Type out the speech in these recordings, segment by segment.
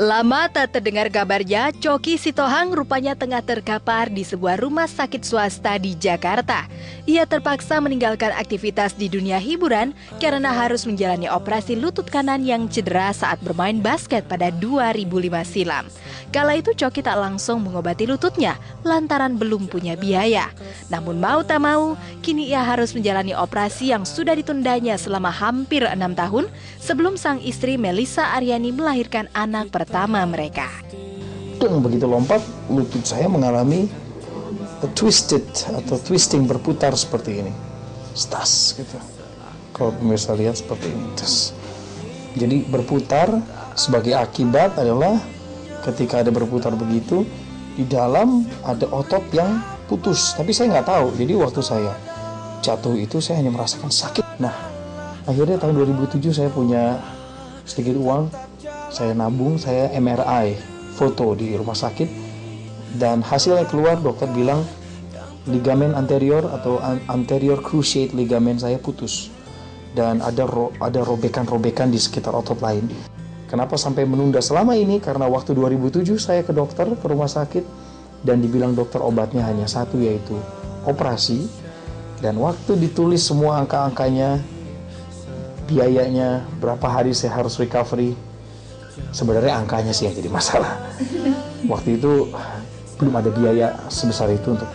Lama tak terdengar kabarnya, Coki Sitohang rupanya tengah terkapar di sebuah rumah sakit swasta di Jakarta. Ia terpaksa meninggalkan aktivitas di dunia hiburan karena harus menjalani operasi lutut kanan yang cedera saat bermain basket pada 2005 silam. Kala itu Coki tak langsung mengobati lututnya lantaran belum punya biaya. Namun mau tak mau, kini ia harus menjalani operasi yang sudah ditundanya selama hampir enam tahun sebelum sang istri Melisa Aryani melahirkan anak pertama mereka. Dan begitu lompat, lutut saya mengalami twisted atau twisting berputar seperti ini. Stas gitu. Kalau pemirsa lihat seperti ini. Jadi berputar sebagai akibat adalah ketika ada berputar begitu di dalam ada otot yang putus. Tapi saya nggak tahu. Jadi waktu saya jatuh itu saya hanya merasakan sakit. Nah, akhirnya tahun 2007 saya punya sedikit uang saya nabung saya MRI foto di rumah sakit dan hasilnya keluar dokter bilang ligamen anterior atau anterior cruciate ligamen saya putus dan ada ro ada robekan-robekan di sekitar otot lain. Kenapa sampai menunda selama ini? Karena waktu 2007 saya ke dokter ke rumah sakit dan dibilang dokter obatnya hanya satu yaitu operasi. Dan waktu ditulis semua angka-angkanya biayanya berapa hari saya harus recovery sebenarnya angkanya sih yang jadi masalah. Waktu itu belum ada biaya sebesar itu untuk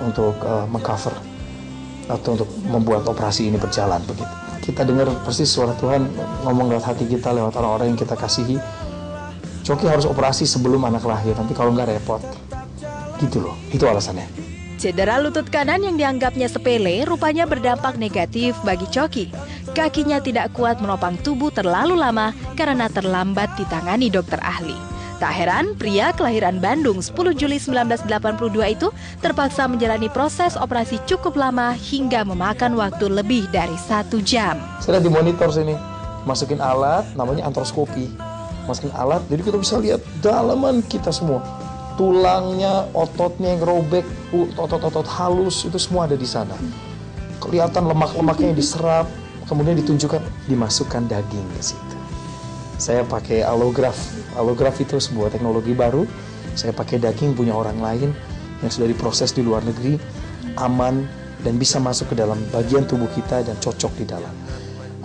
untuk uh, mengcover atau untuk membuat operasi ini berjalan begitu kita dengar persis suara Tuhan ngomong lewat hati kita lewat orang-orang yang kita kasihi Coki harus operasi sebelum anak lahir nanti kalau nggak repot gitu loh itu alasannya Cedera lutut kanan yang dianggapnya sepele rupanya berdampak negatif bagi Coki. Kakinya tidak kuat menopang tubuh terlalu lama karena terlambat ditangani dokter ahli. Tak heran, pria kelahiran Bandung 10 Juli 1982 itu terpaksa menjalani proses operasi cukup lama hingga memakan waktu lebih dari satu jam. Saya di monitor sini, masukin alat namanya antroskopi. Masukin alat, jadi kita bisa lihat dalaman kita semua tulangnya, ototnya yang robek, otot-otot halus itu semua ada di sana. Kelihatan lemak-lemaknya yang diserap, kemudian ditunjukkan dimasukkan daging ke situ. Saya pakai alograf. Alograf itu sebuah teknologi baru. Saya pakai daging punya orang lain yang sudah diproses di luar negeri, aman dan bisa masuk ke dalam bagian tubuh kita dan cocok di dalam.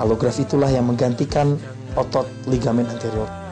Alograf itulah yang menggantikan otot ligamen anterior